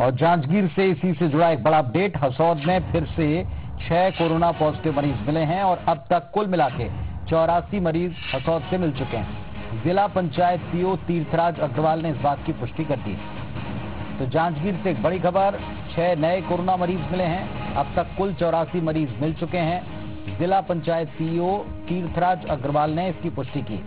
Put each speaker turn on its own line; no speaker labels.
और जांजगीर से इसी से जुड़ा एक बड़ा अपडेट हसौद में फिर से छह कोरोना पॉजिटिव मरीज़ मिले हैं और अब तक कुल मिला के चौरासी मरीज़ हसौद से मिल चुके हैं। जिला पंचायत सीओ तीर्थराज अग्रवाल ने इस बात की पुष्टि कर दी। तो जांजगीर से एक बड़ी खबर, छह नए कोरोना मरीज़ मिले हैं, अब तक कुल चौरासी मरीज़ मिल चुके हैं। जिला पंचायत सीईओ तीर्थराज अग्रवाल ने इसकी पुष्टि की।